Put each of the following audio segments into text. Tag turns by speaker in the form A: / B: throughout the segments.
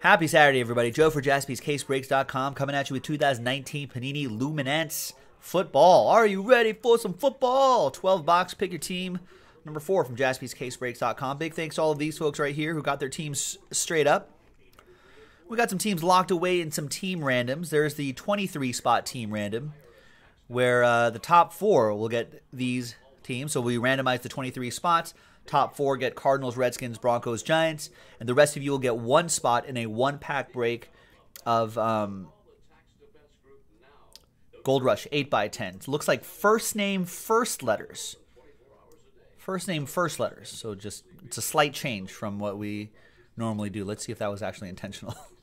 A: Happy Saturday, everybody. Joe for jaspyscasebreaks.com coming at you with 2019 Panini Luminance football. Are you ready for some football? 12 box, pick your team. Number four from jaspyscasebreaks.com. Big thanks to all of these folks right here who got their teams straight up. We got some teams locked away in some team randoms. There's the 23 spot team random, where uh, the top four will get these teams. So we randomize the 23 spots. Top four get Cardinals, Redskins, Broncos, Giants, and the rest of you will get one spot in a one pack break of um, Gold Rush 8 by 10 Looks like first name, first letters. First name, first letters. So just it's a slight change from what we normally do. Let's see if that was actually intentional.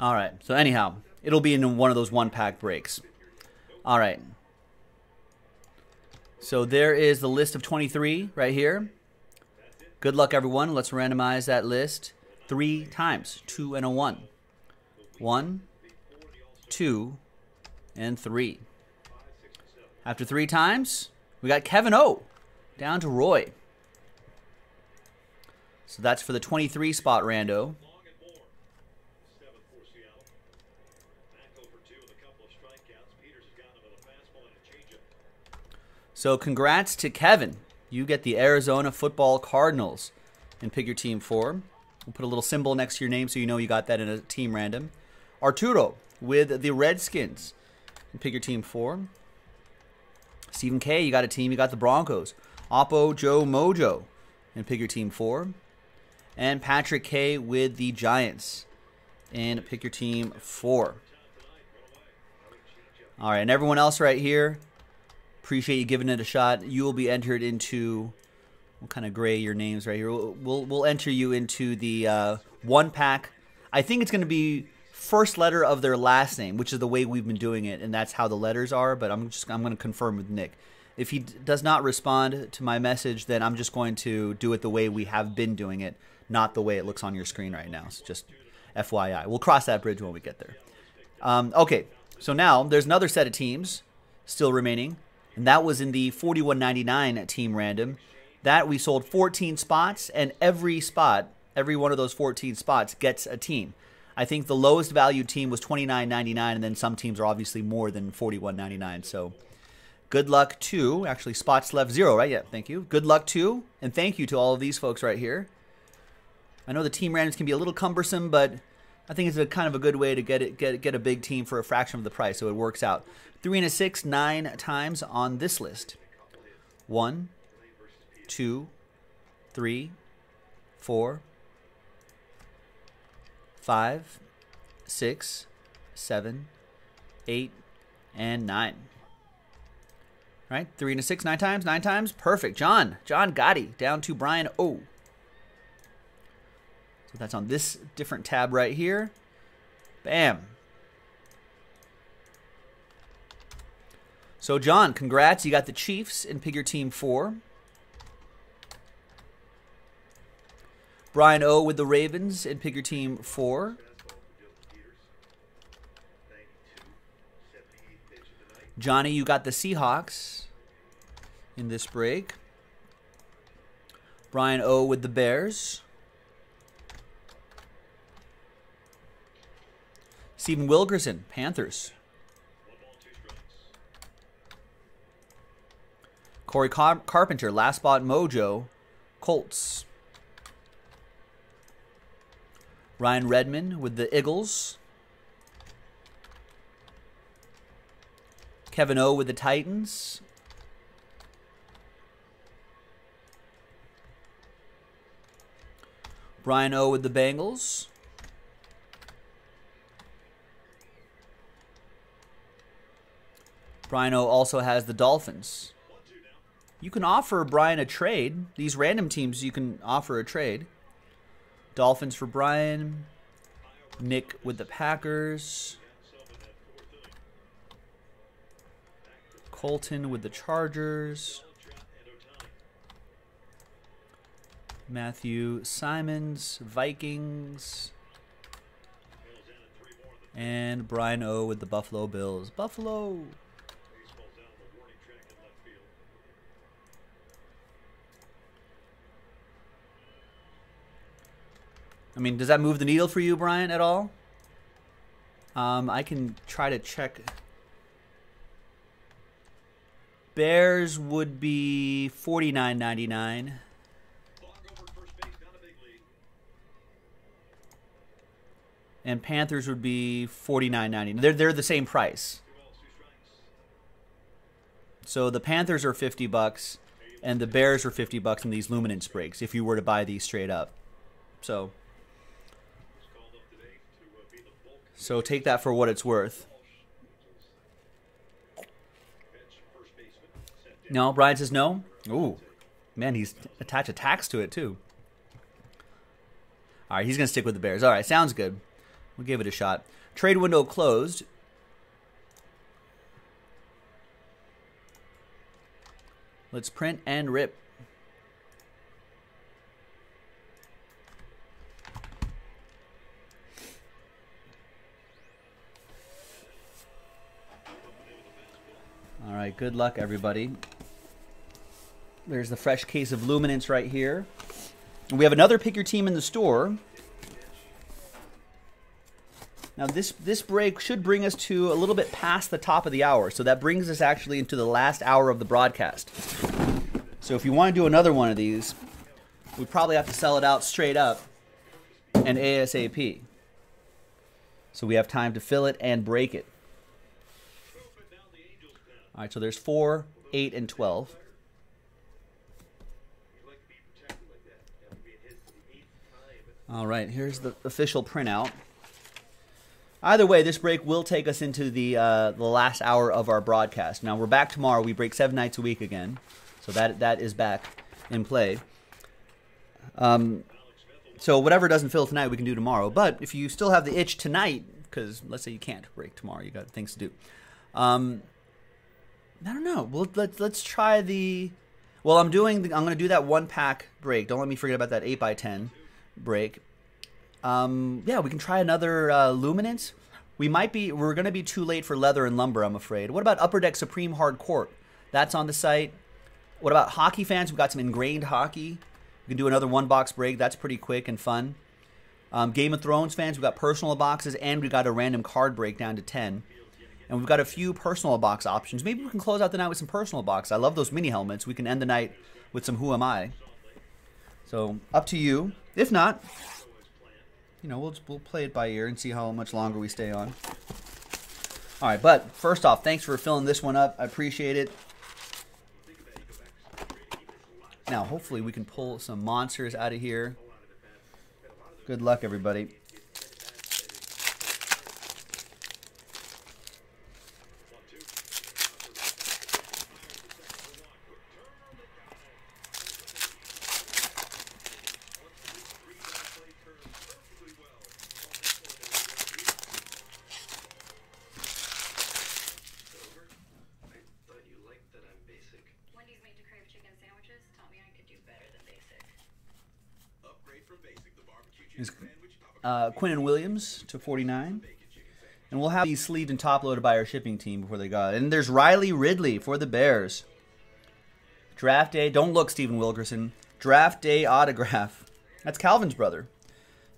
A: All right. So anyhow, it'll be in one of those one pack breaks. All right. So there is the list of 23 right here. Good luck, everyone. Let's randomize that list three times. Two and a one. One, two, and three. After three times, we got Kevin O down to Roy. So that's for the 23 spot rando. So congrats to Kevin. You get the Arizona Football Cardinals and pick your team four. We'll put a little symbol next to your name so you know you got that in a team random. Arturo with the Redskins in pick your team four. Stephen K, you got a team. You got the Broncos. Oppo Joe Mojo and pick your team four. And Patrick K with the Giants and pick your team four. All right, and everyone else right here, Appreciate you giving it a shot. You will be entered into. We'll kind of gray your names right here. We'll we'll, we'll enter you into the uh, one pack. I think it's going to be first letter of their last name, which is the way we've been doing it, and that's how the letters are. But I'm just I'm going to confirm with Nick. If he does not respond to my message, then I'm just going to do it the way we have been doing it, not the way it looks on your screen right now. So just FYI, we'll cross that bridge when we get there. Um, okay, so now there's another set of teams still remaining and that was in the 41.99 team random. That we sold 14 spots, and every spot, every one of those 14 spots gets a team. I think the lowest value team was 29.99, and then some teams are obviously more than 41.99. So good luck to actually spots left zero, right? Yeah, thank you. Good luck to, and thank you to all of these folks right here. I know the team randoms can be a little cumbersome, but I think it's a kind of a good way to get it get get a big team for a fraction of the price, so it works out. Three and a six, nine times on this list. One, two, three, four, five, six, seven, eight, and nine. Right, three and a six, nine times, nine times. Perfect. John, John Gotti down to Brian O. So that's on this different tab right here. Bam. So, John, congrats. You got the Chiefs in Pick Your Team 4. Brian O with the Ravens in Pick Your Team 4. Johnny, you got the Seahawks in this break. Brian O with the Bears. Stephen Wilkerson, Panthers. Corey Car- Carpenter, Last Spot Mojo, Colts. Ryan Redmond with the Eagles. Kevin O with the Titans. Brian O with the Bengals. Brino also has the Dolphins. You can offer Brian a trade. These random teams, you can offer a trade. Dolphins for Brian. Nick with the Packers. Colton with the Chargers. Matthew Simons, Vikings. And Brian O with the Buffalo Bills. Buffalo. I mean, does that move the needle for you, Brian, at all? Um, I can try to check. Bears would be forty nine ninety nine. And Panthers would be forty nine ninety. They're they're the same price. So the Panthers are fifty bucks, and the Bears are fifty bucks in these luminance breaks if you were to buy these straight up. So So take that for what it's worth. No, Brian says no. Ooh, man, he's attached a tax to it too. All right, he's gonna stick with the Bears. All right, sounds good. We'll give it a shot. Trade window closed. Let's print and rip. All right, good luck, everybody. There's the fresh case of Luminance right here. We have another pick your team in the store. Now this this break should bring us to a little bit past the top of the hour, so that brings us actually into the last hour of the broadcast. So if you want to do another one of these, we probably have to sell it out straight up and ASAP. So we have time to fill it and break it. All right, so there's 4, 8, and 12. All right, here's the official printout. Either way, this break will take us into the uh, the last hour of our broadcast. Now we're back tomorrow. We break seven nights a week again, so that that is back in play. Um, so whatever doesn't fill tonight, we can do tomorrow. But if you still have the itch tonight, because let's say you can't break tomorrow, you got things to do. Um, I don't know. Well, let's let's try the. Well, I'm doing. The, I'm going to do that one pack break. Don't let me forget about that eight by ten break. Um, yeah, we can try another uh, Luminance. We might be. We're going to be too late for leather and lumber. I'm afraid. What about Upper Deck Supreme Hard Court? That's on the site. What about hockey fans? We've got some Engrained hockey. We can do another one box break. That's pretty quick and fun. Um, Game of Thrones fans, we've got personal boxes and we got a random card break down to 10. And we've got a few personal box options. Maybe we can close out the night with some personal box. I love those mini helmets. We can end the night with some Who Am I. So up to you. If not, you know, we'll we'll play it by ear and see how much longer we stay on. All right, but first off, thanks for filling this one up. I appreciate it. Now, hopefully, we can pull some monsters out of here. Good luck, everybody.
B: Wendy's made to crave chicken sandwiches taught me I could do better than basic.
A: Uh, Quinnen Williams to 49. And we'll have these sleeved and top loaded by our shipping team before they go. And there's Riley Ridley for the Bears. Draft day. Don't look, Stephen Wilkerson. Draft day autograph. That's Calvin's brother.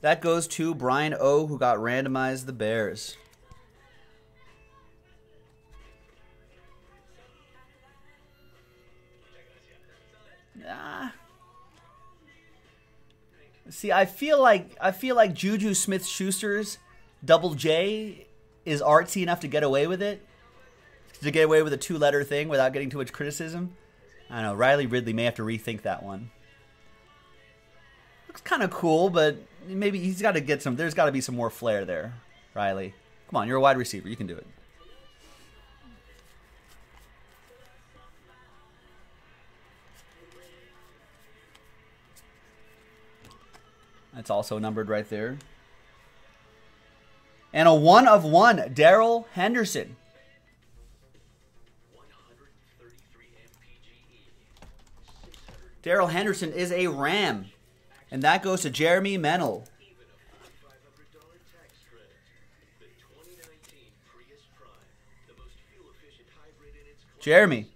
A: That goes to Brian O, who got randomized the Bears. See, I feel like I feel like Juju Smith Schuster's double J is artsy enough to get away with it. To get away with a two letter thing without getting too much criticism. I don't know. Riley Ridley may have to rethink that one. Looks kind of cool, but maybe he's got to get some. There's got to be some more flair there, Riley. Come on, you're a wide receiver. You can do it. That's also numbered right there. And a one of one, Darrell Henderson. Darrell Henderson is a Ram. And that goes to Jeremy Mennel. Jeremy.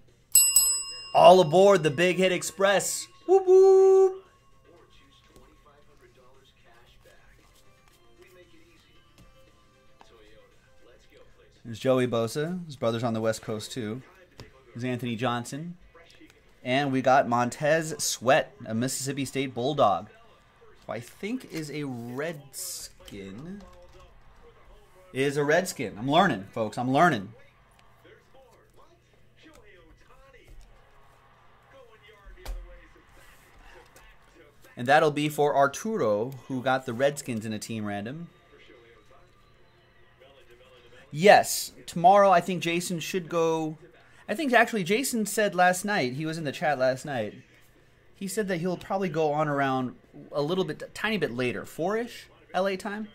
A: All aboard the Big Hit Express. Whoop whoop. There's Joey Bosa. His brother's on the West Coast too. There's Anthony Johnson. And we got Montez Sweat, a Mississippi State Bulldog. Who I think is a Redskin. Is a Redskin. I'm learning, folks. I'm learning. And that'll be for Arturo, who got the Redskins in a team random. Yes, tomorrow I think Jason should go. I think actually Jason said last night, he was in the chat last night. He said that he'll probably go on around a little bit, tiny bit later, 4 ish LA time.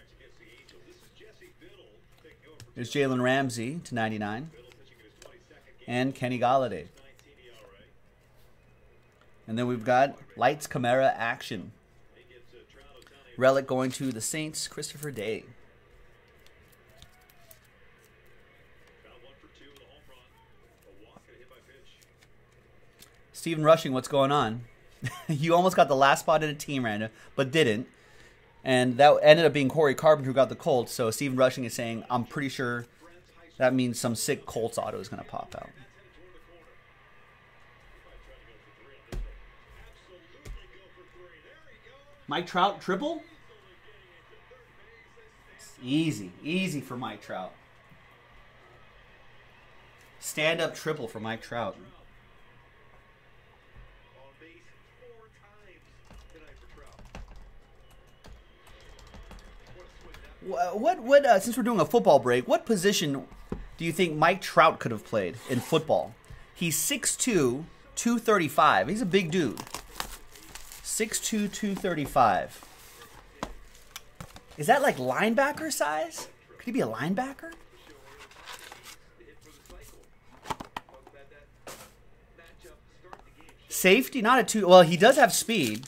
A: There's Jalen Ramsey to 99. And Kenny Golladay. And then we've got Lights Camera Action. Relic going to the Saints, Christopher Day. Stephen Rushing, what's going on? you almost got the last spot in a team random, but didn't. And that ended up being Corey Carpenter who got the Colts. So Stephen Rushing is saying, I'm pretty sure that means some sick Colts auto is going to pop out. Mike Trout triple? Easy, easy for Mike Trout. Stand up triple for Mike Trout. What what uh, since we're doing a football break, what position do you think Mike Trout could have played in football? He's 6'2", 235. He's a big dude. 6'2", 235. Is that like linebacker size? Could he be a linebacker? Safety, not a two. Well, he does have speed.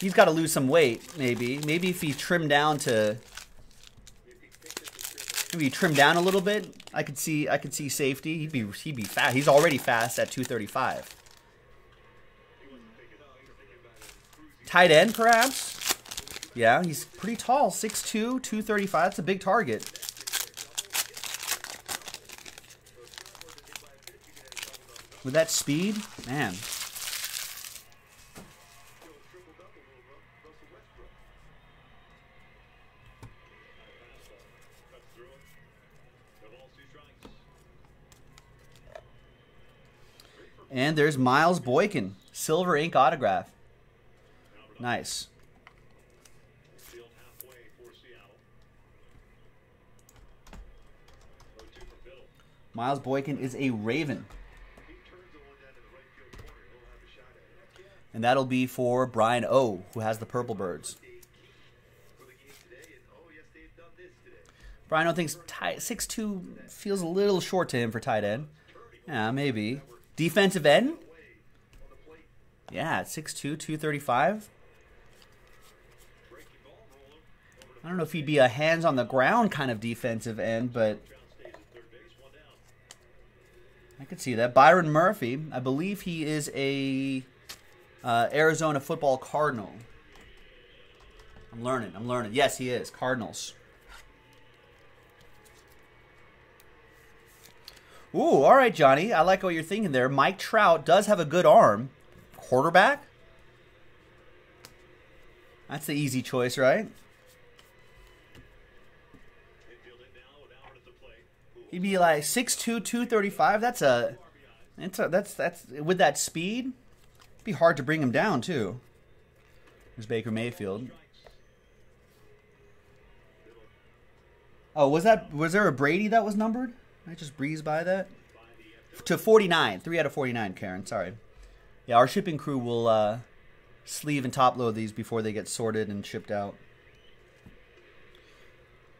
A: He's got to lose some weight, maybe. Maybe if he trimmed down to maybe trim down a little bit, I could see I could see safety. He'd be he'd be fast. He's already fast at 235. Tight end, perhaps. Yeah, he's pretty tall, 6'2", 235. That's a big target. With that speed, man. And there's Miles Boykin, silver ink autograph. Nice. Miles Boykin is a Raven. And that'll be for Brian O, who has the Purple Birds. Brian O thinks six two feels a little short to him for tight end. Yeah, maybe. Defensive end? Yeah, 6'2", 235. I don't know if he'd be a hands on the ground kind of defensive end, but I could see that. Byron Murphy, I believe he is a uh, Arizona football Cardinal. I'm learning. I'm learning. Yes, he is. Cardinals. Ooh, all right, Johnny. I like what you're thinking there. Mike Trout does have a good arm. Quarterback? That's the easy choice, right? He'd be like 6'2", 235. That's a that's a, that's that's with that speed, it'd be hard to bring him down too. There's Baker Mayfield. Oh, was that was there a Brady that was numbered? I just breeze by that to 49. Three out of 49, Karen. Sorry. Yeah, our shipping crew will uh, sleeve and top load these before they get sorted and shipped out.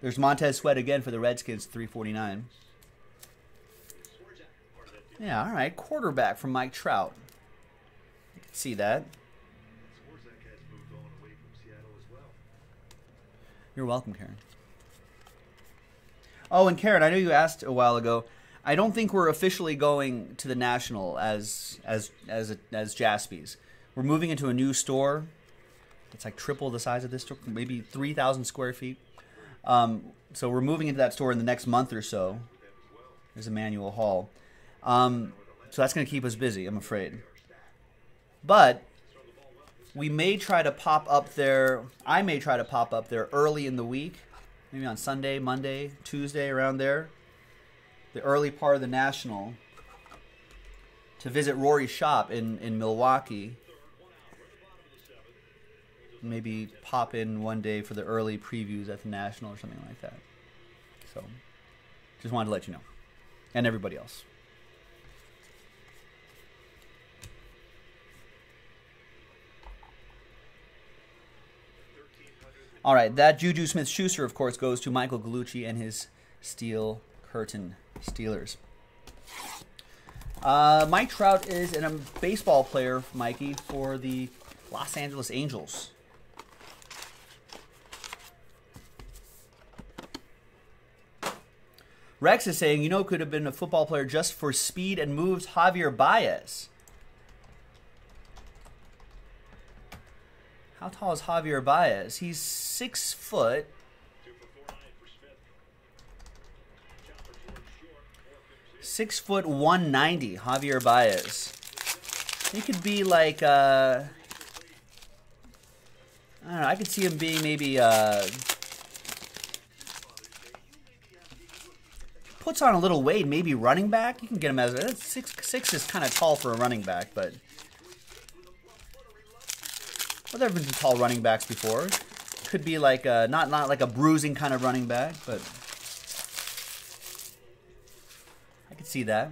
A: There's Montez Sweat again for the Redskins, 349. Yeah, all right. Quarterback from Mike Trout. I can see that. You're welcome, Karen. Oh, and Karen, I know you asked a while ago. I don't think we're officially going to the National as as as as Jaspy's. We're moving into a new store. It's like triple the size of this store, maybe three thousand square feet. Um, so we're moving into that store in the next month or so. There's Emmanuel Hall. Um, so that's going to keep us busy, I'm afraid. But we may try to pop up there. I may try to pop up there early in the week, maybe on Sunday, Monday, Tuesday, around there. The early part of the National to visit Rory's shop in, in Milwaukee. Maybe pop in one day for the early previews at the National or something like that. So, just wanted to let you know. And everybody else. All right, that Juju Smith Schuster, of course, goes to Michael Gallucci and his Steel Curtain Steelers. Uh, Mike Trout is a baseball player, Mikey, for the Los Angeles Angels. Rex is saying, you know, could have been a football player just for speed and moves Javier Baez. How tall is Javier Baez? He's six foot. Six foot one ninety, Javier Baez. He could be like uh I don't know, I could see him being maybe uh puts on a little weight, maybe running back. You can get him as a six six is kind of tall for a running back, but well, there have been some tall running backs before. Could be like a, not not like a bruising kind of running back, but I could see that.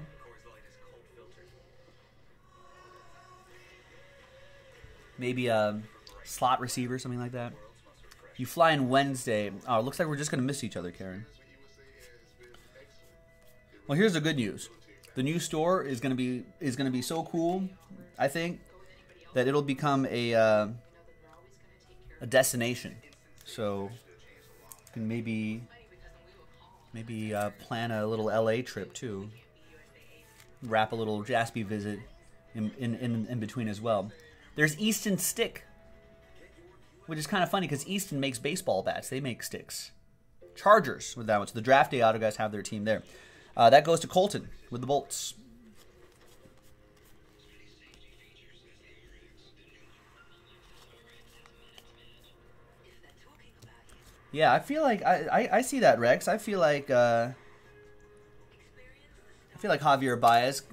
A: Maybe a slot receiver, something like that. You fly in Wednesday. Oh, looks like we're just gonna miss each other, Karen. Well, here's the good news. The new store is gonna be is gonna be so cool. I think that it'll become a uh, a destination. So you can maybe maybe uh, plan a little LA trip too. Wrap a little Jaspy visit in, in, in, in between as well. There's Easton Stick, which is kind of funny because Easton makes baseball bats. They make sticks. Chargers with that one. So the draft day auto guys have their team there. Uh, that goes to Colton with the Bolts. Yeah, I feel like I, I, I see that Rex. I feel like uh, I feel like Javier Baez.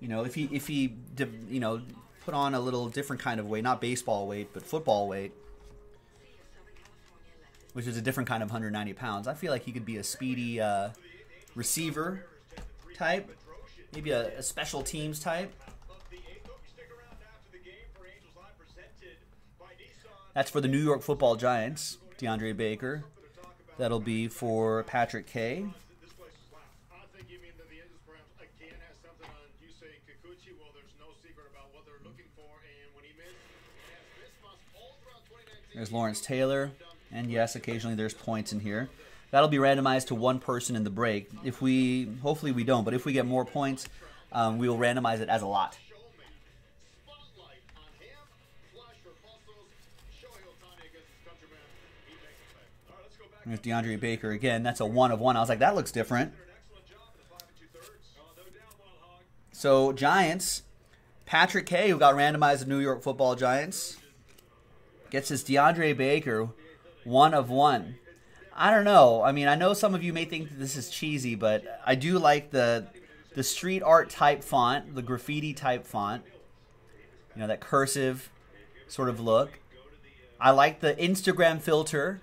A: You know, if he if he you know put on a little different kind of weight, not baseball weight, but football weight, which is a different kind of 190 pounds. I feel like he could be a speedy uh, receiver type, maybe a, a special teams type. That's for the New York Football Giants. DeAndre Baker. That'll be for Patrick K. There's Lawrence Taylor. And yes, occasionally there's points in here. That'll be randomized to one person in the break. If we, hopefully we don't, but if we get more points, um, we will randomize it as a lot. There's DeAndre Baker again. That's a one of one. I was like, that looks different. So Giants, Patrick K, who got randomized to New York Football Giants, gets his DeAndre Baker, one of one. I don't know. I mean, I know some of you may think this is cheesy, but I do like the the street art type font, the graffiti type font. You know that cursive sort of look. I like the Instagram filter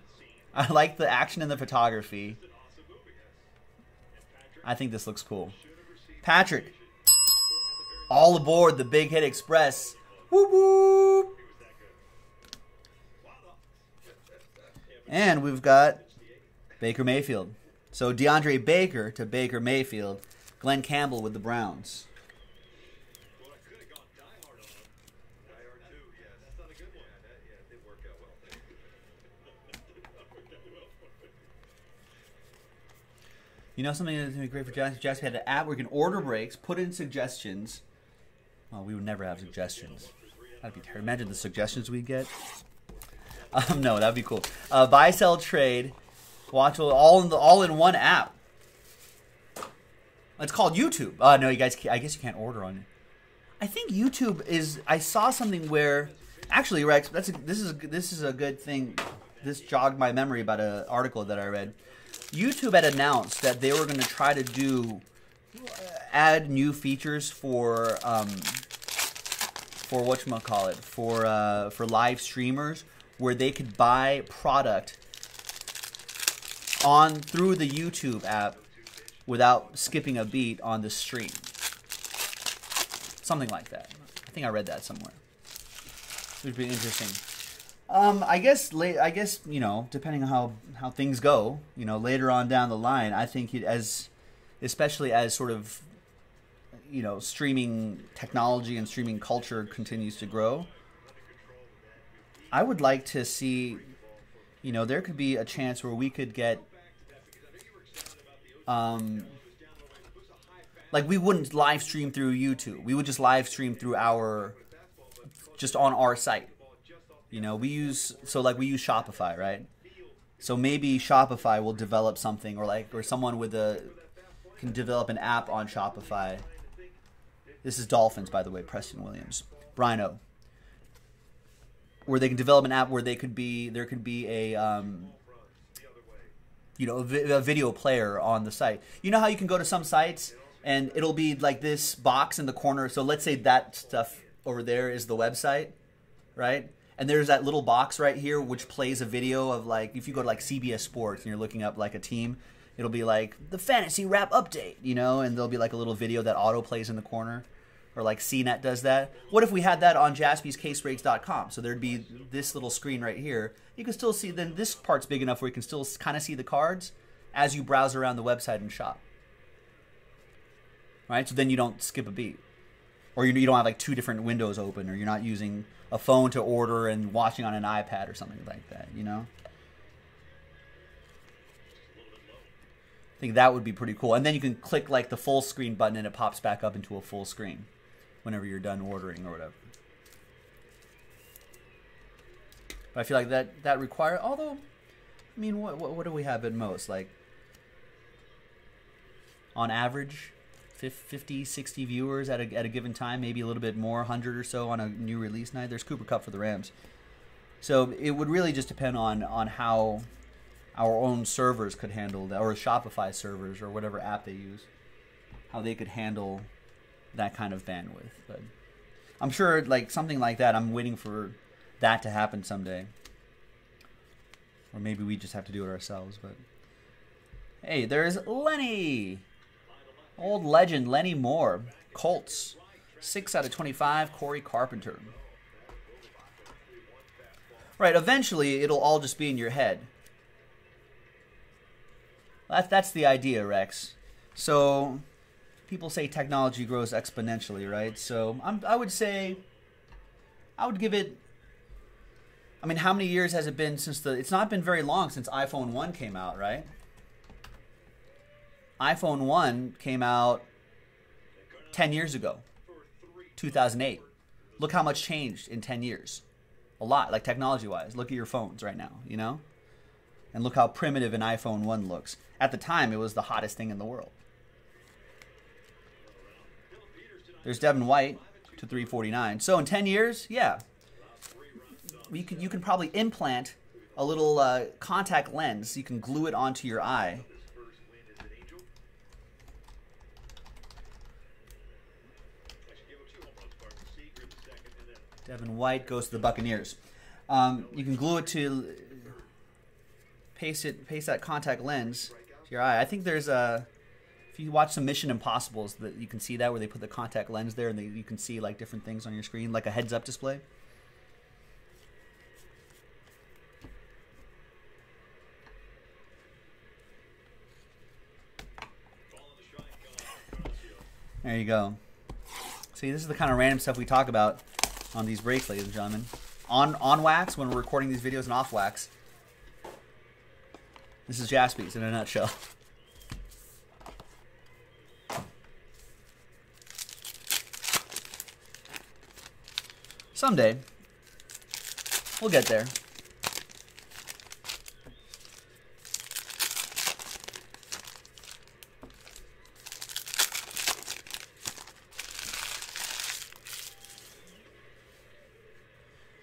A: I like the action and the photography. I think this looks cool. Patrick, all aboard the Big Hit Express. And we've got Baker Mayfield. So DeAndre Baker to Baker Mayfield. Glenn Campbell with the Browns. You know something that's gonna be great for Jaspy? Jaspy had an app where you can order breaks, put in suggestions. Well, we would never have suggestions. That'd be terrible. Imagine the suggestions we'd get. Um, no, that'd be cool. Uh, buy, sell, trade, watch all in the all in one app. It's called YouTube. Uh, no, you guys. I guess you can't order on it. I think YouTube is. I saw something where, actually, Rex. That's a, this is this is a good thing. This jogged my memory about an article that I read. YouTube had announced that they were going to try to do add new features for um, for what call it for uh, for live streamers where they could buy product on through the YouTube app without skipping a beat on the stream. Something like that. I think I read that somewhere. It would be interesting. Um, I guess la- I guess you know, depending on how how things go, you know, later on down the line, I think as especially as sort of you know, streaming technology and streaming culture continues to grow, I would like to see, you know, there could be a chance where we could get, um, like we wouldn't live stream through YouTube. We would just live stream through our, just on our site. You know, we use so like we use Shopify, right? So maybe Shopify will develop something, or like, or someone with a can develop an app on Shopify. This is Dolphins, by the way, Preston Williams, Brino, where they can develop an app where they could be there could be a um, you know a, vi- a video player on the site. You know how you can go to some sites and it'll be like this box in the corner. So let's say that stuff over there is the website, right? And there's that little box right here which plays a video of like if you go to like CBS Sports and you're looking up like a team, it'll be like the fantasy wrap update, you know, and there'll be like a little video that auto plays in the corner. Or like CNET does that. What if we had that on jaspyscasebreaks.com? So there'd be this little screen right here. You can still see, then this part's big enough where you can still kind of see the cards as you browse around the website and shop. Right? So then you don't skip a beat. Or you you don't have like two different windows open, or you're not using a phone to order and watching on an iPad or something like that, you know? I think that would be pretty cool. And then you can click like the full screen button and it pops back up into a full screen whenever you're done ordering or whatever. But I feel like that that require although I mean what what, what do we have at most like on average 50 60 viewers at a, at a given time maybe a little bit more 100 or so on a new release night. There's Cooper Kupp for the Rams. So it would really just depend on on how our own servers could handle that or Shopify servers or whatever app they use how they could handle that kind of bandwidth. But I'm sure like something like that I'm waiting for that to happen someday. Or maybe we just have to do it ourselves but hey there's Lenny Old legend Lenny Moore, Colts, six out of twenty-five. Corey Carpenter. Right. Eventually, it'll all just be in your head. That, that's the idea, Rex. So, people say technology grows exponentially, right? So, I'm, I would say, I would give it. I mean, how many years has it been since the? It's not been very long since iPhone one came out, right? iPhone 1 came out 10 years ago, 2008. Look how much changed in 10 years. A lot, like technology wise. Look at your phones right now, you know? And look how primitive an iPhone 1 looks. At the time, it was the hottest thing in the world. There's Devin White to 349. So in 10 years, yeah. You can, you can probably implant a little uh, contact lens. You can glue it onto your eye Evan White goes to the Buccaneers. Um, you can glue it to paste it paste that contact lens to your eye. I think there's a if you watch some Mission Impossible's that you can see that where they put the contact lens there and they, you can see like different things on your screen like a heads up display. There you go. See, this is the kind of random stuff we talk about on these breaks, ladies and gentlemen. On on wax when we're recording these videos, and off wax. This is Jaspys in a nutshell. Someday, we'll get there.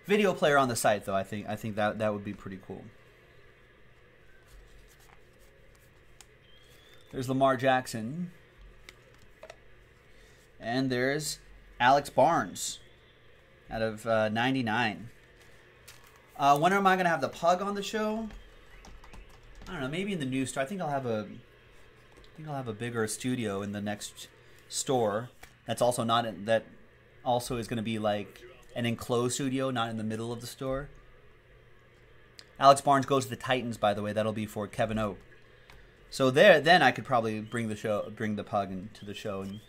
A: Video player on the site, though, I think I think that that would be pretty cool. There's Lamar Jackson. And there's Alex Barnes out of uh, 99. Uh, when am I going to have the pug on the show? I don't know. Maybe in the new store. I think I'll have a. I think I'll have a bigger studio in the next store. That's also not that. Also is going to be like an enclosed studio, not in the middle of the store. Alex Barnes goes to the Titans, by the way. That'll be for Kevin O. So there, then I could probably bring the show, bring the pug into the show and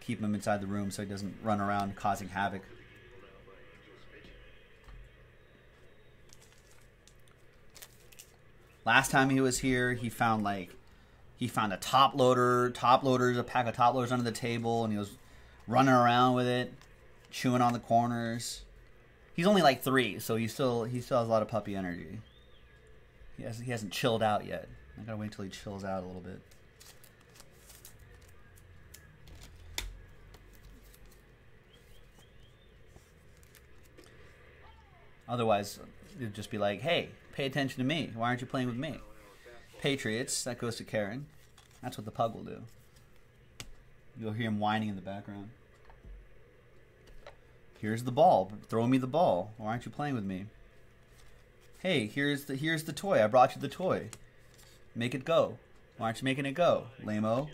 A: keep him inside the room so he doesn't run around causing havoc. Last time he was here, he found like he found a top loader, top loaders, a pack of top loaders under the table, and he was running around with it, chewing on the corners. He's only like three, so he still he still has a lot of puppy energy. He hasn't he hasn't chilled out yet. I gotta wait till he chills out a little bit. Otherwise, it'd just be like, hey, pay attention to me. Why aren't you playing with me? Patriots, that goes to Karen. That's what the pug will do. You'll hear him whining in the background. Here's the ball. Throw me the ball. Why aren't you playing with me? Hey, here's the here's the toy. I brought you the toy. Make it go. Why aren't you making it go, Lamo?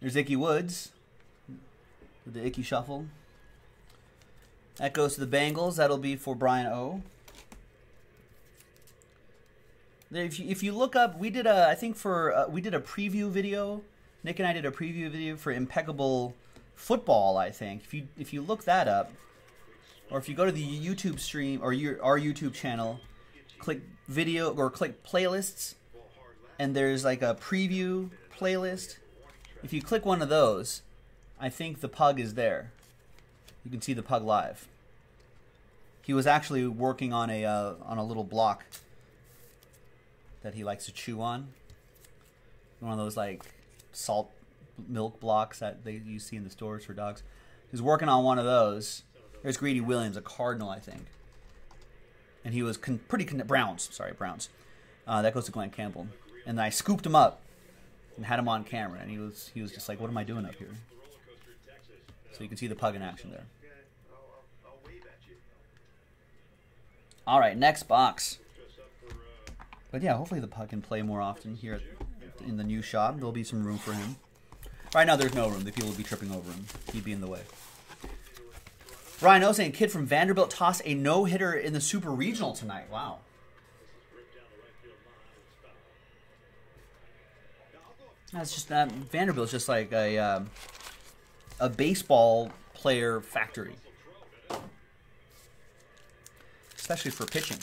A: There's Ickey Woods with the Ickey Shuffle. That goes to the Bengals. That'll be for Brian O. If you, if you look up, we did a I think for uh, we did a preview video. Nick and I did a preview video for Impeccable Football. I think if you if you look that up, or if you go to the YouTube stream or your our YouTube channel, click video or click playlists, and there's like a preview playlist. If you click one of those, I think the pug is there. You can see the pug live. He was actually working on a uh, on a little block that he likes to chew on. One of those like salt milk blocks that they you see in the stores for dogs. He's working on one of those. There's Greedy Williams, a cardinal, I think, and he was con- pretty con- Browns. Sorry, Browns. Uh, that goes to Glenn Campbell, and I scooped him up and had him on camera, and he was he was just like, "What am I doing up here?" So you can see the pug in action there. All right, next box. But yeah, hopefully the pug can play more often here in the new shop. There'll be some room for him. Right now, there's no room. The people would be tripping over him. He'd be in the way. Ryan O saying, kid from Vanderbilt tossed a no hitter in the Super Regional tonight. Wow. That's just Vanderbilt's just like a um, a baseball player factory, especially for pitching.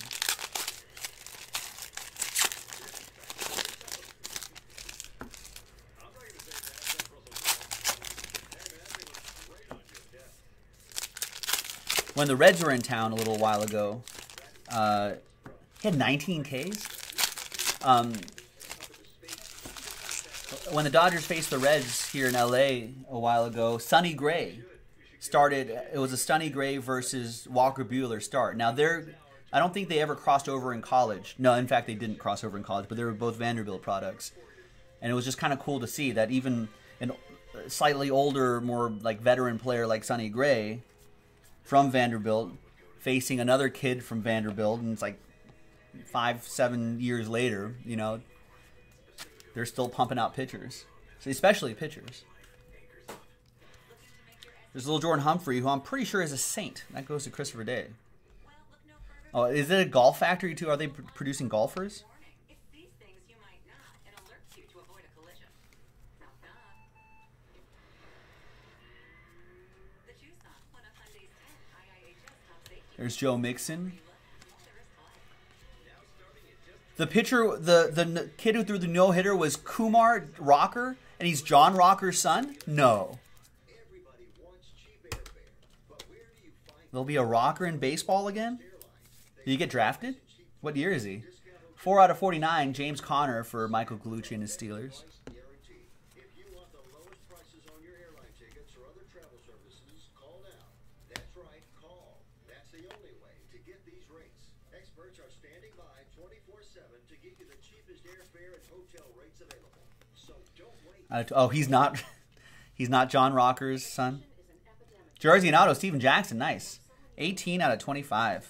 A: When the Reds were in town a little while ago, uh, he had 19 Ks. Um, when the Dodgers faced the Reds here in LA a while ago, Sonny Gray started. It was a Sonny Gray versus Walker Buehler start. Now they're. I don't think they ever crossed over in college. No, in fact, they didn't cross over in college, but they were both Vanderbilt products, and it was just kind of cool to see that even an slightly older, more like veteran player like Sonny Gray from Vanderbilt facing another kid from Vanderbilt, and it's like five, seven years later, you know, they're still pumping out pitchers, so especially pitchers. There's little Jordan Humphrey, who I'm pretty sure is a saint. That goes to Christopher Day. Oh, is it a golf factory too? Are they producing golfers? There's Joe Mixon. The pitcher, the the kid who threw the no hitter was Kumar Rocker, and he's John Rocker's son. No, there'll be a rocker in baseball again. Did he get drafted? What year is he? Four out of forty-nine. James Conner for Michael Galucci and his Steelers.
C: guarantee? If you want the lowest prices on your airline tickets or other travel services, call now. That's right, call. That's the only way to get these rates. Experts are standing by 24/7 to get you the cheapest airfare and hotel rates available. So don't wait.
A: Oh, he's not. He's not John Rocker's son. Jersey and auto. Steven Jackson. Nice. 18 out of 25.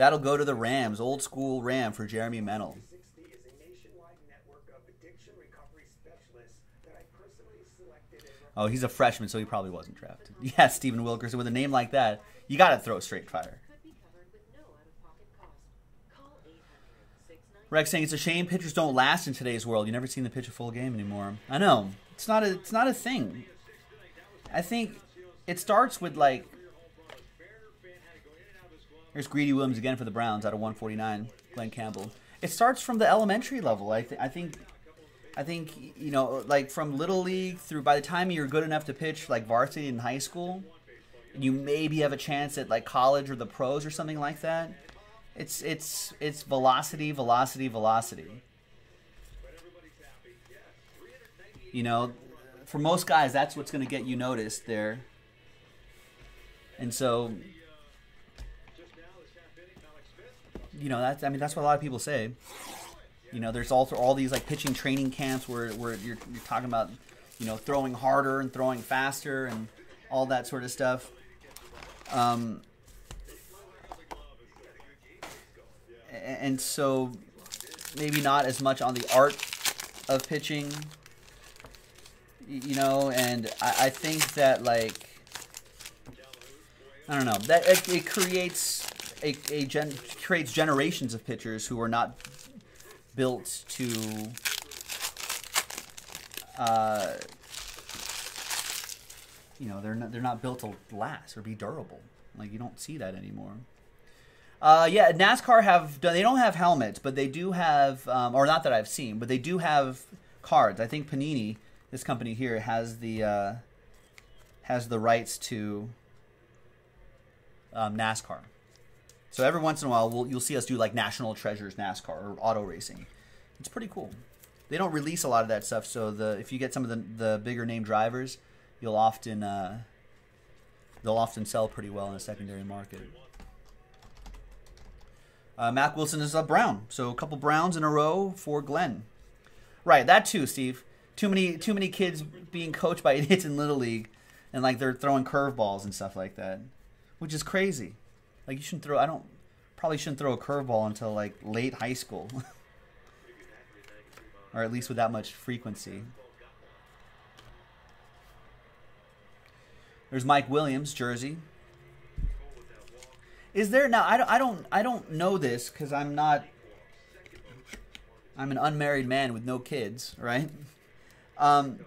A: That'll go to the Rams. Old school Ram for Jeremy Mennel.
D: 60 is a nationwide network of addiction recovery specialists that I personally selected and
A: Oh, he's a freshman, so he probably wasn't drafted. Yeah, Steven Wilkerson. With a name like that, you got to throw straight fire.
E: could be covered with no out-of-pocket cost. Call 800-690
A: Rex saying it's a shame pitchers don't last in today's world. You never seen the pitch a full game anymore. I know it's not a it's not a thing. I think it starts with like. Here's Greedy Williams again for the Browns out of 149. Glenn Campbell. It starts from the elementary level. I, th- I think. I think you know, like from little league through. By the time you're good enough to pitch like varsity in high school, you maybe have a chance at like college or the pros or something like that. It's it's it's velocity, velocity, velocity. You know, for most guys, that's what's going to get you noticed there. And so, you know, that's I mean that's what a lot of people say. You know, there's also all these like pitching training camps where where you're you're talking about, you know, throwing harder and throwing faster and all that sort of stuff. Um, and so maybe not as much on the art of pitching you know and i, I think that like i don't know that it, it creates a, a gen, creates generations of pitchers who are not built to uh, you know they're not they're not built to last or be durable. Like you don't see that anymore uh, yeah, NASCAR have. They don't have helmets, but they do have, um, or not that I've seen, but they do have cards. I think Panini, this company here, has the uh, has the rights to um, NASCAR. So every once in a while, we'll, you'll see us do like National Treasures NASCAR or auto racing. It's pretty cool. They don't release a lot of that stuff, so the if you get some of the the bigger name drivers, you'll often uh, they'll often sell pretty well in the secondary market. Uh, Mack Wilson is a Brown, so a couple Browns in a row for Glenn. Right, that too, Steve. Too many, too many kids being coached by idiots in little league, and like they're throwing curveballs and stuff like that, which is crazy. Like you shouldn't throw. I don't probably shouldn't throw a curveball until like late high school, or at least with that much frequency. There's Mike Williams, jersey. Is there now? I don't. I don't. I don't know this because I'm not. I'm an unmarried man with no kids, right? Um,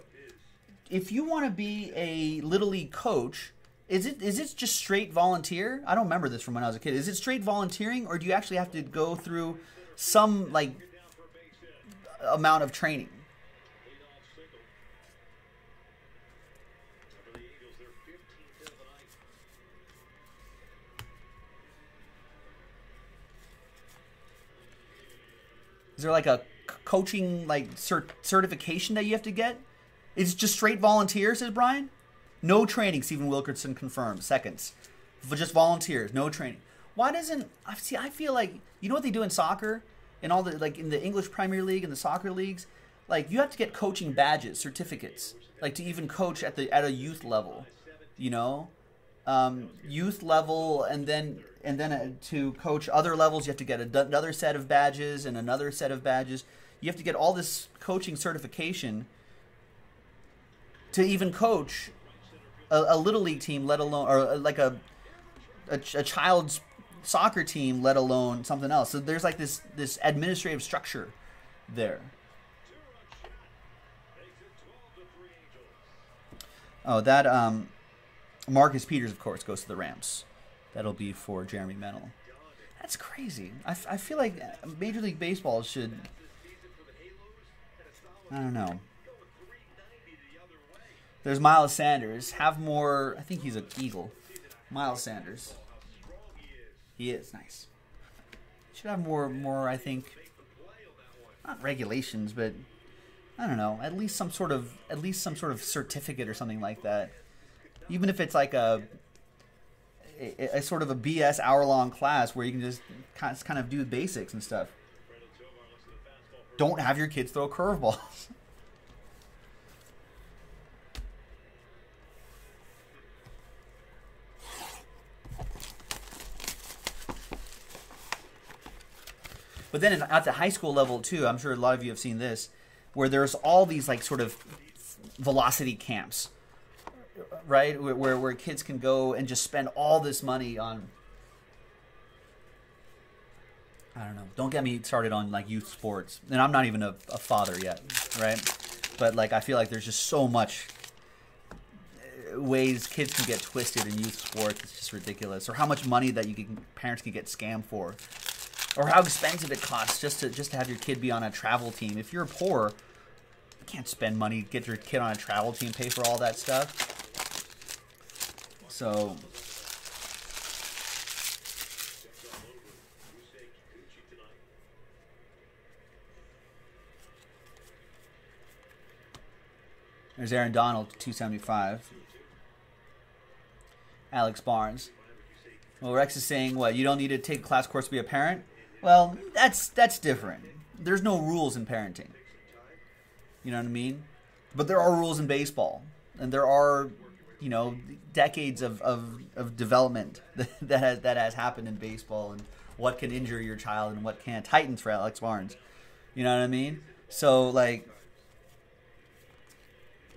A: if you want to be a little league coach, is it is it just straight volunteer? I don't remember this from when I was a kid. Is it straight volunteering, or do you actually have to go through some like amount of training? There like a coaching like cert- certification that you have to get? It's just straight volunteer, says Brian. No training. Stephen Wilkerson confirmed. Seconds, just volunteers, no training. Why doesn't I see? I feel like you know what they do in soccer, and all the like in the English Premier League and the soccer leagues. Like you have to get coaching badges, certificates, like to even coach at the at a youth level. You know, um, youth level, and then and then uh, to coach other levels, you have to get another set of badges and another set of badges. You have to get all this coaching certification to even coach a, a little league team, let alone or uh, like a, a a child's soccer team, let alone something else. So there's like this this administrative structure there. Oh, that um, Marcus Peters, of course, goes to the Rams. That'll be for Jeremy Mental. That's crazy. I, I feel like uh, Major League Baseball should. I don't know. There's Miles Sanders. Have more. I think he's an Eagle. Miles Sanders. He is nice. Should have more. More. I think. Not regulations, but I don't know. At least some sort of. At least some sort of certificate or something like that. Even if it's like a. A, a sort of a BS hour long class where you can just kind of, kind of do the basics and stuff. Don't have your kids throw curveballs. But then at the high school level too, I'm sure a lot of you have seen this, where there's all these like sort of velocity camps, right? Where where, kids can go and just spend all this money on. I don't know. Don't get me started on like youth sports, and I'm not even a, a father yet, right? But like I feel like there's just so much uh, ways kids can get twisted in youth sports. It's just ridiculous. Or how much money that you can parents can get scammed for or how expensive it costs just to just to have your kid be on a travel team. If you're poor, you can't spend money to get your kid on a travel team, pay for all that stuff. So There's Aaron Donald, 275. Alex Barnes. Well, Rex is saying, what, you don't need to take a class course to be a parent? Well, that's that's different. There's no rules in parenting. You know what I mean? But there are rules in baseball, and there are, you know, decades of, of, of development that has, that has happened in baseball, and what can injure your child and what can't. Titans for Alex Barnes. You know what I mean? So like,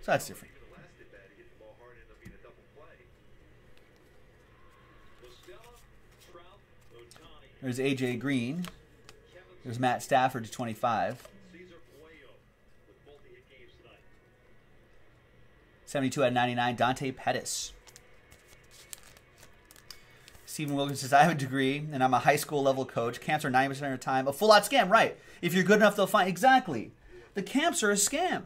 A: so that's different. There's AJ Green. There's Matt Stafford to 25. 72 out of 99, Dante Pettis. Stephen Wilkins says, I have a degree and I'm a high school level coach. Camps are 90% of the time. A full out scam, right. If you're good enough, they'll find. Exactly. The camps are a scam.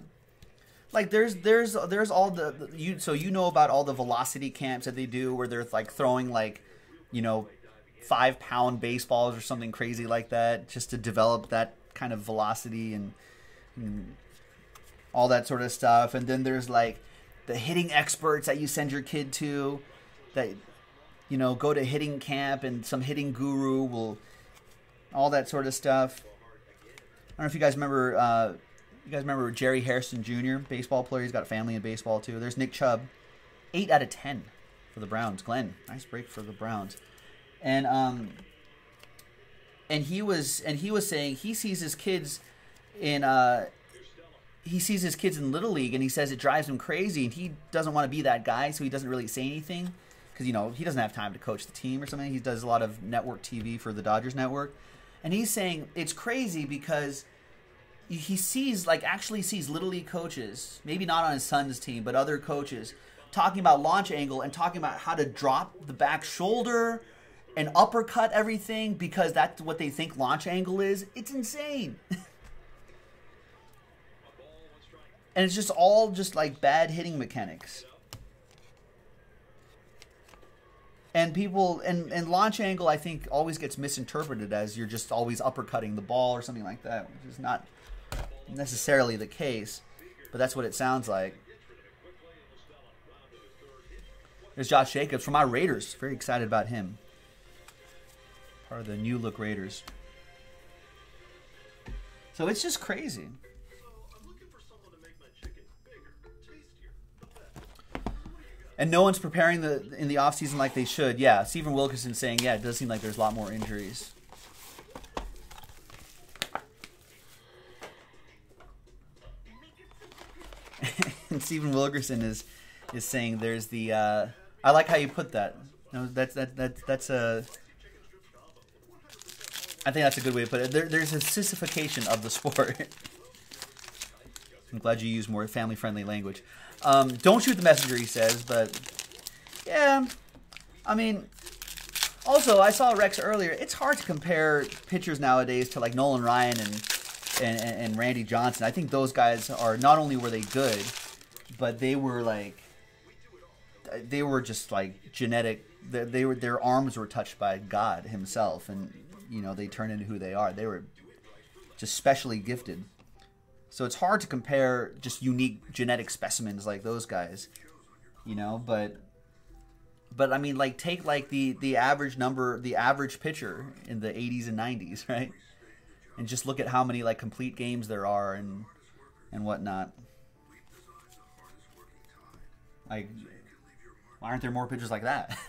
A: Like there's there's there's all the, the you so you know about all the velocity camps that they do where they're like throwing like you know five pound baseballs or something crazy like that just to develop that kind of velocity and, and all that sort of stuff. And then there's like the hitting experts that you send your kid to that you know go to hitting camp and some hitting guru will all that sort of stuff. I don't know if you guys remember. Uh, you guys remember Jerry Hairston Jr., baseball player? He's got a family in baseball too. There's Nick Chubb, eight out of ten for the Browns. Glenn, nice break for the Browns and um and he was and he was saying he sees his kids in uh he sees his kids in little league and he says it drives him crazy and he doesn't want to be that guy so he doesn't really say anything because you know he doesn't have time to coach the team or something he does a lot of network tv for the dodgers network and he's saying it's crazy because he sees like actually sees little league coaches maybe not on his son's team but other coaches talking about launch angle and talking about how to drop the back shoulder and uppercut everything because that's what they think launch angle is. It's insane. and it's just all just like bad hitting mechanics. And people and, and launch angle I think always gets misinterpreted as you're just always uppercutting the ball or something like that, which is not necessarily the case, but that's what it sounds like. There's Josh Jacobs from my Raiders. Very excited about him part of the new look Raiders. So it's just crazy. And no one's preparing the in the offseason like they should. Yeah, Stephen Wilkinson saying, yeah, it does seem like there's a lot more injuries. and Stephen Wilkerson is is saying there's the uh, I like how you put that. No, that's that that that's a I think that's a good way to put it. There, there's a sissification of the sport. I'm glad you use more family friendly language. Um, don't shoot the messenger, he says, but yeah, I mean, also I saw Rex earlier. It's hard to compare pitchers nowadays to like Nolan Ryan and and, and, and Randy Johnson. I think those guys are not only were they good, but they were like they were just like genetic. They, they were their arms were touched by God Himself, and you know they turned into who they are. They were just specially gifted. So it's hard to compare just unique genetic specimens like those guys, you know. But but I mean, like take like the the average number, the average pitcher in the 80s and 90s, right? And just look at how many like complete games there are and and whatnot. Like, why aren't there more pitchers like that?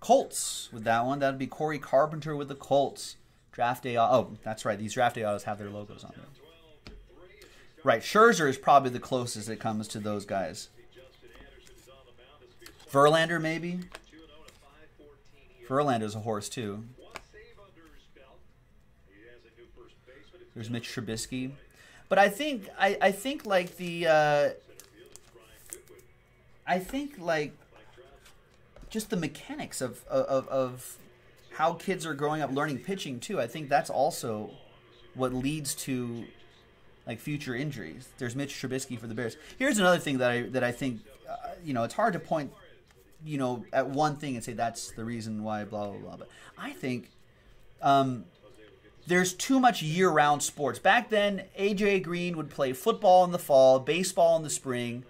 A: Colts with that one. That'd be Corey Carpenter with the Colts. Draft day. Oh, that's right. These draft day autos have their logos on them. Right. Scherzer is probably the closest it comes to those guys. Verlander, maybe. Verlander's a horse too. There's Mitch Trubisky, but I think I, I think like the uh, I think like just the mechanics of, of of how kids are growing up learning pitching too. I think that's also what leads to like future injuries. There's Mitch Trubisky for the Bears. Here's another thing that I that I think uh, you know it's hard to point you know at one thing and say that's the reason why blah blah blah. But I think um, there's too much year-round sports. Back then, AJ Green would play football in the fall, baseball in the spring,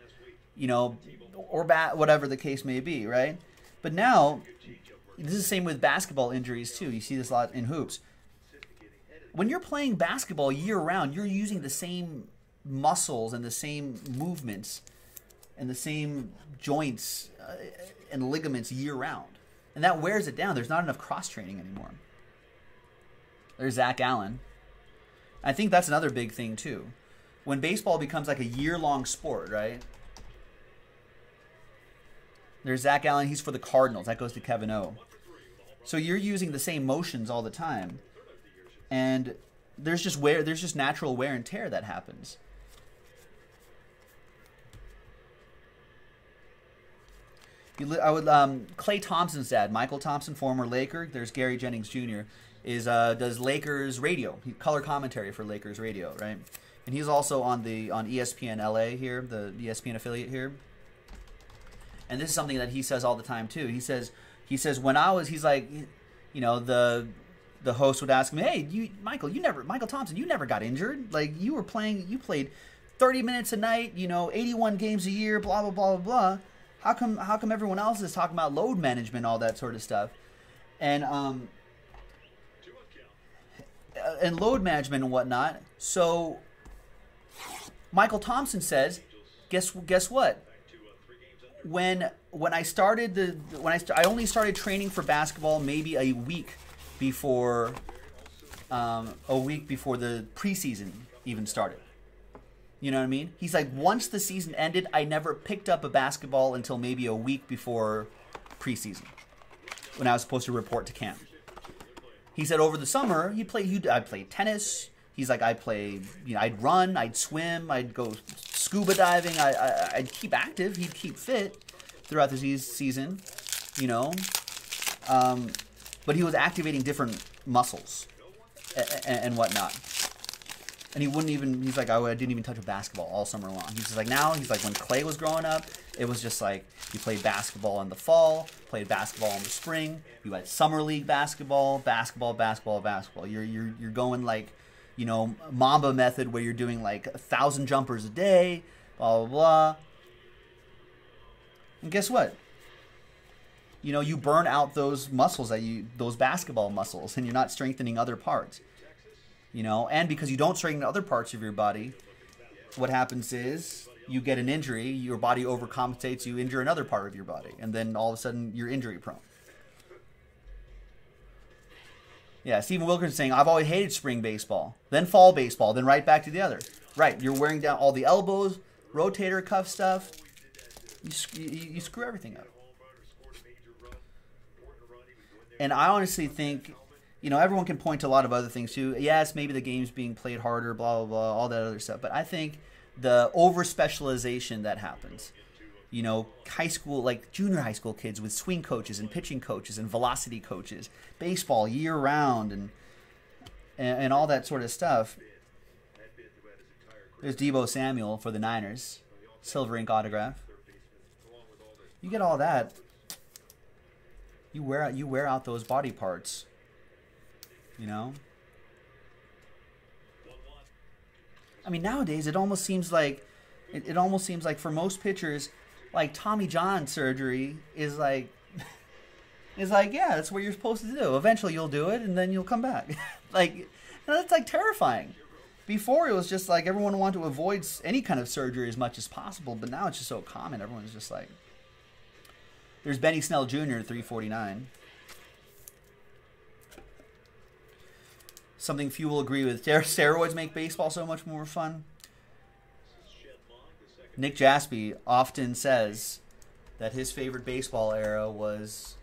A: you know, or bat whatever the case may be, right? But now, this is the same with basketball injuries too. You see this a lot in hoops. When you're playing basketball year round, you're using the same muscles and the same movements and the same joints uh, and ligaments year round. And that wears it down. There's not enough cross training anymore. There's Zach Allen. I think that's another big thing too. When baseball becomes like a year long sport, right? There's Zach Allen. He's for the Cardinals. That goes to Kevin O. So you're using the same motions all the time, and there's just wear. There's just natural wear and tear that happens. You I would um, Klay Thompson's dad, Mychal Thompson, former Laker. There's Gary Jennings Jr. is uh, does Lakers radio, he, color commentary for Lakers radio, right? And he's also on the on ESPN LA here, the ESPN affiliate here. And this is something that he says all the time too. He says he says when I was he's like you know the the host would ask me, "Hey, you Mychal, you never Mychal Thompson, you never got injured. Like you were playing, you played 30 minutes a night, you know, 81 games a year, blah blah blah blah blah. How come how come everyone else is talking about load management, all that sort of stuff?" And um uh, and load management and whatnot. So Mychal Thompson says, "Guess guess what? When when I started the when I st- I only started training for basketball maybe a week before um, a week before the preseason even started. You know what I mean? He's like, once the season ended, I never picked up a basketball until maybe a week before preseason, when I was supposed to report to camp. He said over the summer he played. He, I played tennis. He's like I play, You know, I'd run. I'd swim. I'd go scuba diving. I, I'd keep active. He'd keep fit throughout the season. You know, um, but he was activating different muscles and, and whatnot. And he wouldn't even. He's like, I didn't even touch a basketball all summer long. He's just like now. He's like when Klay was growing up, it was just like you played basketball in the fall, played basketball in the spring. You had summer league basketball, basketball, basketball, basketball. You're you're you're going like, you know, Mamba method where you're doing like a thousand jumpers a day, blah blah blah. And guess what? You know, you burn out those muscles that you those basketball muscles, and you're not strengthening other parts you know and because you don't strengthen other parts of your body what happens is you get an injury your body overcompensates you injure another part of your body and then all of a sudden you're injury prone yeah stephen wilkins saying i've always hated spring baseball then fall baseball then right back to the other right you're wearing down all the elbows rotator cuff stuff you, you, you screw everything up and i honestly think you know, everyone can point to a lot of other things too. Yes, maybe the game's being played harder, blah blah blah, all that other stuff. But I think the over specialization that happens, you know, high school like junior high school kids with swing coaches and pitching coaches and velocity coaches, baseball year round, and and, and all that sort of stuff. There's Deebo Samuel for the Niners, silver ink autograph. You get all that. You wear out you wear out those body parts. You know? I mean nowadays it almost seems like it, it almost seems like for most pitchers, like Tommy John surgery is like is like, yeah, that's what you're supposed to do. Eventually you'll do it and then you'll come back. like that's like terrifying. Before it was just like everyone wanted to avoid any kind of surgery as much as possible, but now it's just so common. Everyone's just like, there's Benny Snell Jr. at 349. Something few will agree with. Steroids make baseball so much more fun. Nick Jaspy often says that his favorite baseball era was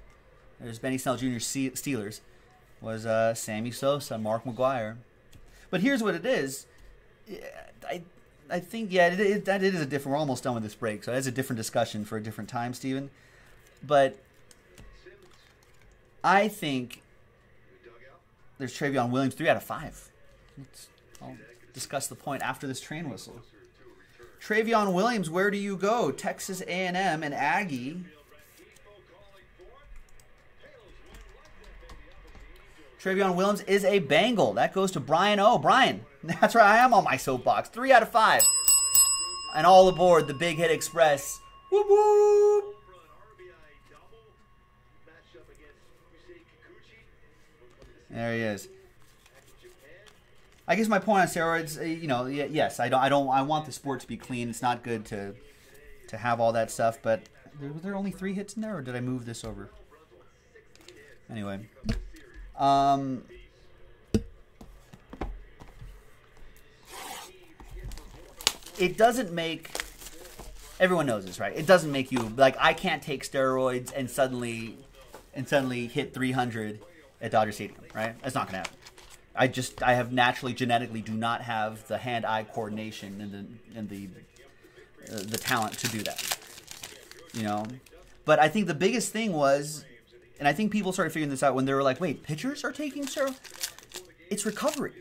A: there's Benny Snell Jr. Steelers was uh, Sammy Sosa, Mark McGwire. But here's what it is. I I think yeah, it, it, that it is a different. We're almost done with this break, so that's a different discussion for a different time, Stephen. But I think there's Trayveon Williams three out of five. Let's, I'll discuss the point after this train whistle. Trayveon Williams, where do you go? Texas A&M and Aggie. Trayveon Williams is a Bengal. That goes to Brian O. Brian, that's right. I am on my soapbox. Three out of five. And all aboard the Big Hit Express. Whoop whoop. There he is. I guess my point on steroids, uh, you know, yes, I don't, I don't, I want the sport to be clean. It's not good to, to have all that stuff. But there, were there only three hits in there, or did I move this over? Anyway, um, it doesn't make. Everyone knows this, right? It doesn't make you like I can't take steroids and suddenly, and suddenly hit 300 at Dodger Stadium, right? That's not gonna happen. I just I have naturally genetically do not have the hand-eye coordination and the and the uh, the talent to do that. You know, but I think the biggest thing was, and I think people started figuring this out when they were like, "Wait, pitchers are taking steroids? It's recovery,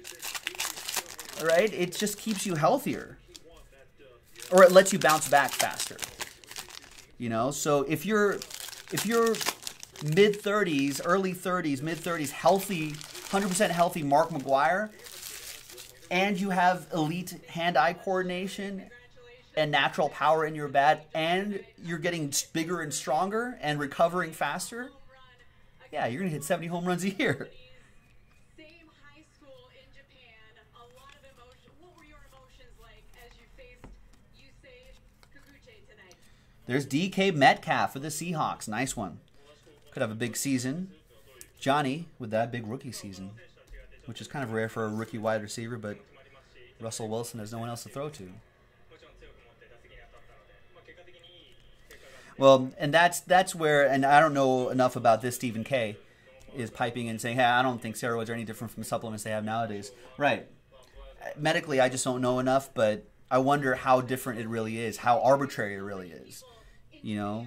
A: right? It just keeps you healthier, or it lets you bounce back faster." You know, so if you're if you're mid 30s, early 30s, mid 30s, healthy, 100% healthy Mark McGwire, and you have elite hand-eye coordination and natural power in your bat, and you're getting bigger and stronger and recovering faster, yeah, you're gonna hit 70 home runs a year.
B: Same high school in Japan. A lot of emotion. What were your emotions like as you faced Yusei Kikuchi tonight?
A: There's DK Metcalf for the Seahawks. Nice one. Could have a big season. Johnny with that big rookie season, which is kind of rare for a rookie wide receiver, but Russell Wilson has no one else to throw to. Well, and that's that's where, and I don't know enough about this. Stephen K. is piping and saying, "Hey, I don't think steroids are any different from supplements they have nowadays." Right. Medically, I just don't know enough, but I wonder how different it really is, how arbitrary it really is. You know.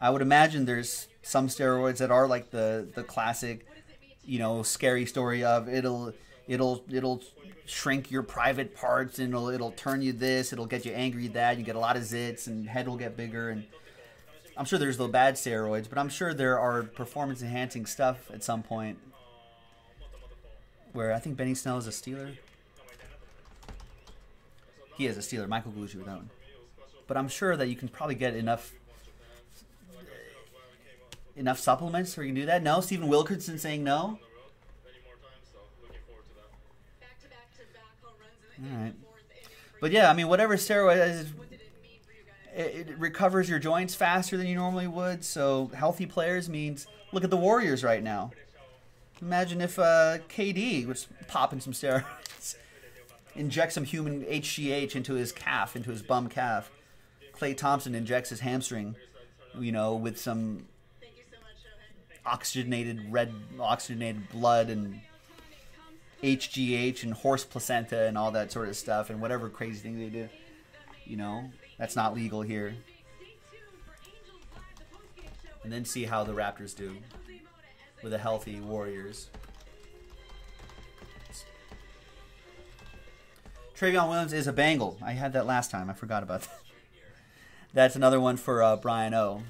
A: I would imagine there's some steroids that are like the the classic, you know, scary story of it'll it'll it'll shrink your private parts and it'll it'll turn you this, it'll get you angry that, you get a lot of zits and head will get bigger and I'm sure there's the bad steroids, but I'm sure there are performance enhancing stuff at some point where I think Benny Snell is a Steeler. He is a Steeler. Michael Glucci with that one. But I'm sure that you can probably get enough enough supplements where you can do that. No, Stephen Wilkerson saying no.
B: Back to back to back home runs in the,
A: All right.
B: the fourth inning. For
A: But yeah, I mean, whatever steroid is,
B: it mean for you guys?
A: it, it recovers your joints faster than you normally would. So healthy players means look at the Warriors right now. Imagine if uh, KD was popping some steroids, inject some human HGH into his calf, into his bum calf. Klay Thompson injects his hamstring, you know, with some
B: Thank you so much, Shohei.
A: Oxygenated red oxygenated blood and HGH and horse placenta and all that sort of stuff and whatever crazy thing they do. You know, that's not legal here. And then see how the Raptors do with a healthy Warriors. Trayveon Williams is a Bengal. I had that last time. I forgot about that. That's another one for uh, Brian O.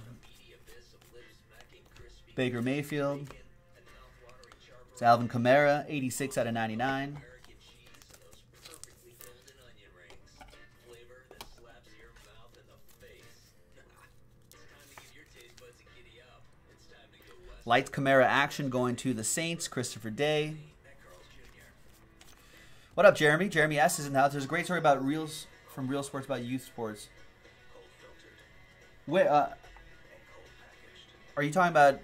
A: Baker Mayfield. It's Alvin Kamara, 86 out of 99. Lights Kamara action going to the Saints. Christopher Day. What up, Jeremy? Jeremy S. is in the house. There's a great story about reels from Real Sports about youth sports. Wait, uh, are you talking about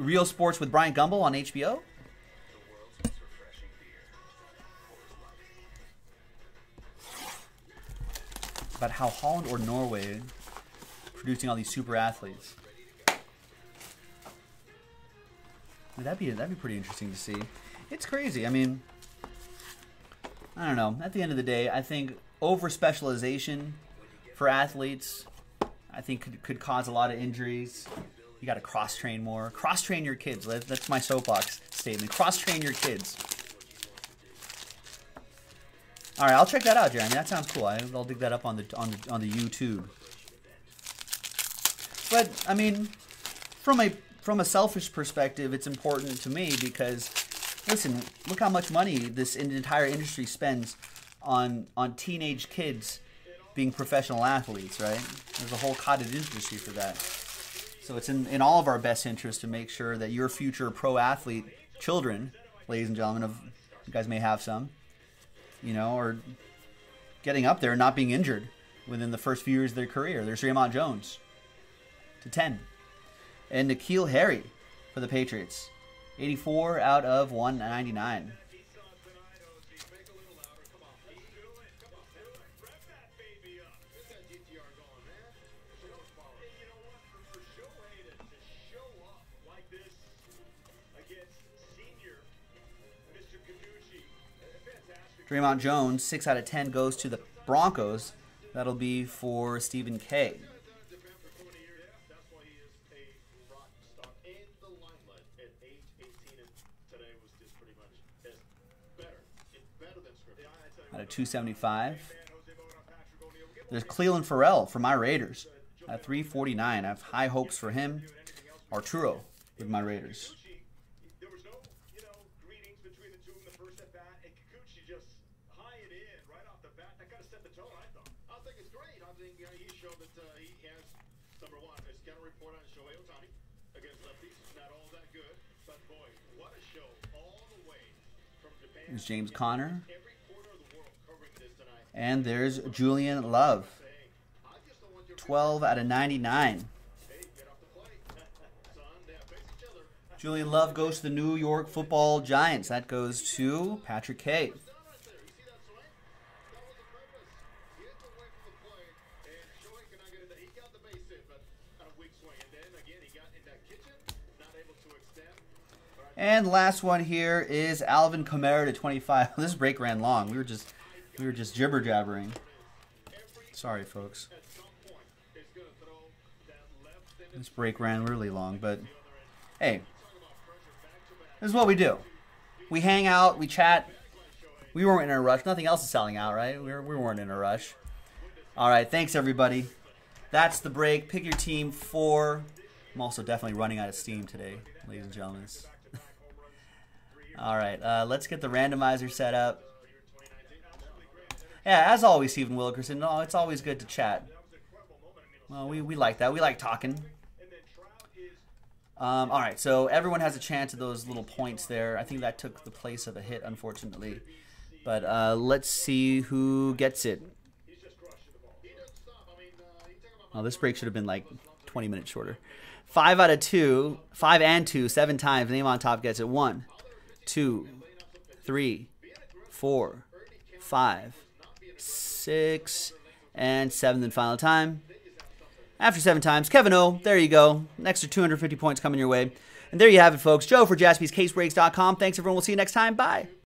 A: Real Sports with Bryant Gumbel on HBO? About how Holland or Norway producing all these super athletes. That'd be that'd be pretty interesting to see. It's crazy. I mean, I don't know. At the end of the day, I think over specialization for athletes, I think could, could cause a lot of injuries. You got to cross train more. Cross train your kids. That's my soapbox statement. Cross train your kids. All right, I'll check that out, Jeremy. That sounds cool. I'll dig that up on the on the on the YouTube. But I mean, from a from a selfish perspective, it's important to me because listen, look how much money this entire industry spends on on teenage kids being professional athletes, right? There's a whole cottage industry for that. So it's in, in all of our best interest to make sure that your future pro athlete children, ladies and gentlemen, of you guys may have some, you know, are getting up there and not being injured within the first few years of their career. There's Raymond Jones to 10. And N'Keal Harry for the Patriots. 84 out of 199. Dre'Mont Jones, 6 out of 10 goes to the Broncos. That'll be for Stephen K. Out of 275. There's Clelin Ferrell for my Raiders at 349. I have high hopes for him. Arturo with my Raiders.
F: There was no, you know, greetings between the two in the first at bat, and Kikuchi just high it in right off the bat. That kind of set the tone, I thought.
C: I think it's great. I think uh, he showed that uh, he has, number one, a scanner report on Shohei Ohtani against lefties. Not all that good, but boy, what a show all the way from Japan.
A: There's James Conner. And there's Julian Love.
C: Saying, I just don't want your
A: 12 out of 99.
C: hey, get off the plate. Son, they face each other.
A: Julian Love goes to the New York football Giants. That goes to Patrick K.
C: And
A: last one here is Alvin Kamara to 25. This break ran long. We were just we were just jibber jabbering. Sorry, folks. This break ran really long, but hey, this is what we do. We hang out, we chat. We weren't in a rush. Nothing else is selling out, right? We, were, we weren't in a rush. All right, thanks everybody. That's the break. Pick your team for. I'm also definitely running out of steam today, ladies and gentlemen. All right, uh, let's get the randomizer set up. Yeah, as always, Stephen Wilkerson. It's always good to chat. Well, we, we like that. We like talking. Um, all right, so everyone has a chance at those little points there. I think that took the place of a hit, unfortunately. But uh, let's see who gets it. Oh, this break should have been like 20 minutes shorter. Five out of two, five and two, seven times. Name on top gets it. One, two, three, four, five, six, and seventh and final time. After seven times, Kevin O, there you go. An extra 250 points coming your way. And there you have it, folks. Joe for jaspyscasebreaks.com. Thanks, everyone. We'll see you next time. Bye.